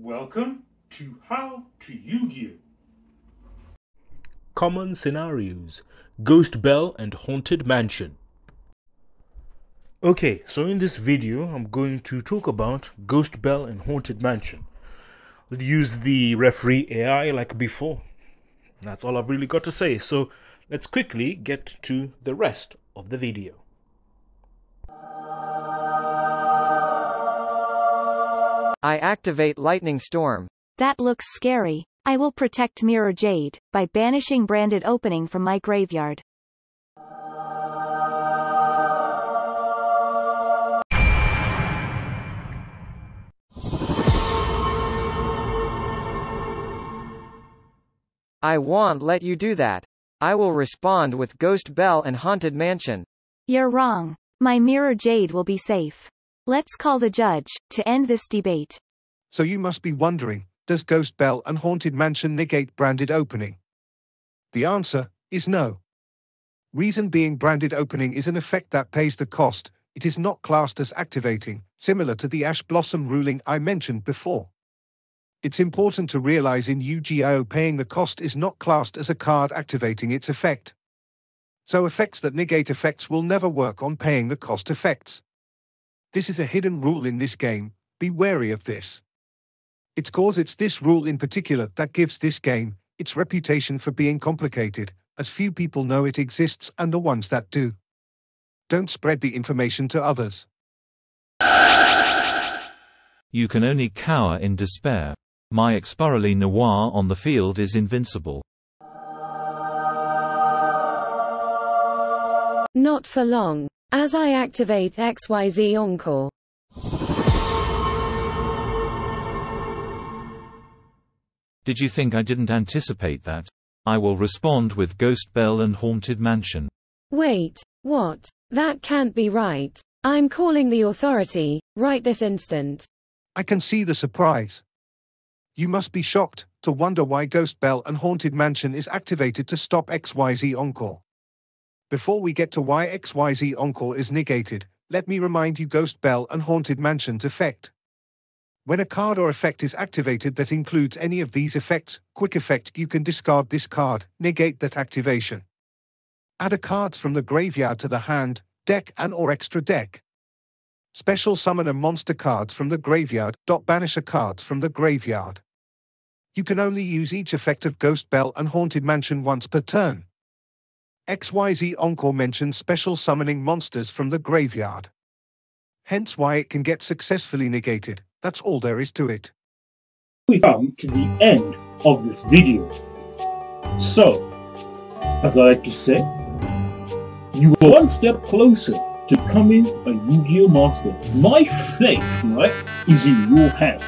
Welcome to How to Yu-Gi-Oh! Common scenarios Ghost Belle and Haunted Mansion. Okay, so in this video, I'm going to talk about Ghost Belle and Haunted Mansion. I'll use the referee AI like before. That's all I've really got to say, so let's quickly get to the rest of the video. I activate Lightning Storm. That looks scary. I will protect Mirrorjade by banishing Branded Opening from my graveyard. I won't let you do that. I will respond with Ghost Belle and Haunted Mansion. You're wrong. My Mirrorjade will be safe. Let's call the judge to end this debate. So you must be wondering, does Ghost Belle and Haunted Mansion negate branded opening? The answer is no. Reason being branded opening is an effect that pays the cost, it is not classed as activating, similar to the Ash Blossom ruling I mentioned before. It's important to realize in Yu-Gi-Oh paying the cost is not classed as a card activating its effect. So effects that negate effects will never work on paying the cost effects. This is a hidden rule in this game, be wary of this. It's cause it's this rule in particular that gives this game its reputation for being complicated, as few people know it exists and the ones that do. Don't spread the information to others. You can only cower in despair. My Expirally Noir on the field is invincible. Not for long. As I activate XYZ Encore. Did you think I didn't anticipate that? I will respond with Ghost Belle and Haunted Mansion. Wait, what? That can't be right. I'm calling the authority, right this instant. I can see the surprise. You must be shocked to wonder why Ghost Belle and Haunted Mansion is activated to stop XYZ Encore. Before we get to why XYZ Encore is negated, let me remind you Ghost Belle and Haunted Mansion's effect. When a card or effect is activated that includes any of these effects, quick effect you can discard this card, negate that activation. Add a cards from the graveyard to the hand, deck and or extra deck. Special summon a monster cards from the graveyard, dot banish a cards from the graveyard. You can only use each effect of Ghost Belle and Haunted Mansion once per turn. XYZ Encore mentions special summoning monsters from the graveyard. Hence why it can get successfully negated, that's all there is to it. We come to the end of this video. So, as I like to say, you are one step closer to becoming a Yu-Gi-Oh master. My fate, right, is in your hands.